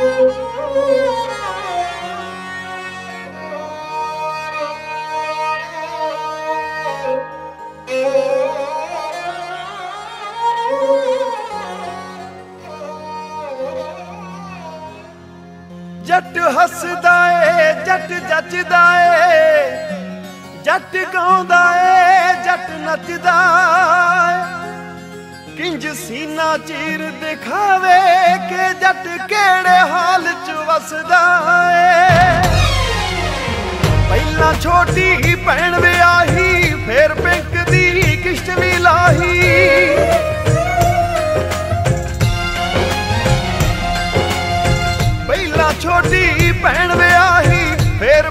ਜੱਟ ਹੱਸਦਾ ਏ, ਜੱਟ ਜੱਜਦਾ ਏ, ਜੱਟ ਗਾਉਂਦਾ ਏ, ਜੱਟ ਨੱਚਦਾ ਏ। ਕਿੰਜ ਸੀਨਾ ਚੀਰ ਦਿਖਾਵੇ ਕੇ ਜੱਟ ਕੇ ਹੱਸਦਾ ਏ। ਪਹਿਲਾਂ ਛੋਟੀ ਭੈਣ ਵਿਆਹੀ, ਫੇਰ ਪਿੰਕ ਦੀ ਕਿਸ਼ਤ ਵੀ ਲਾਹੀ। ਪਹਿਲਾਂ ਛੋਟੀ ਭੈਣ ਵਿਆਹੀ, ਫੇਰ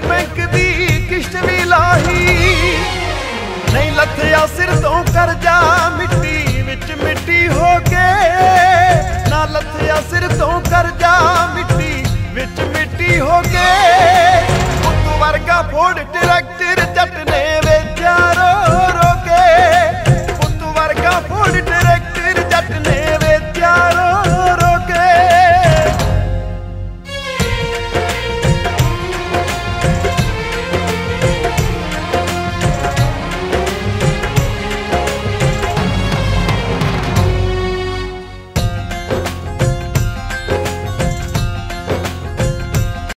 for the director.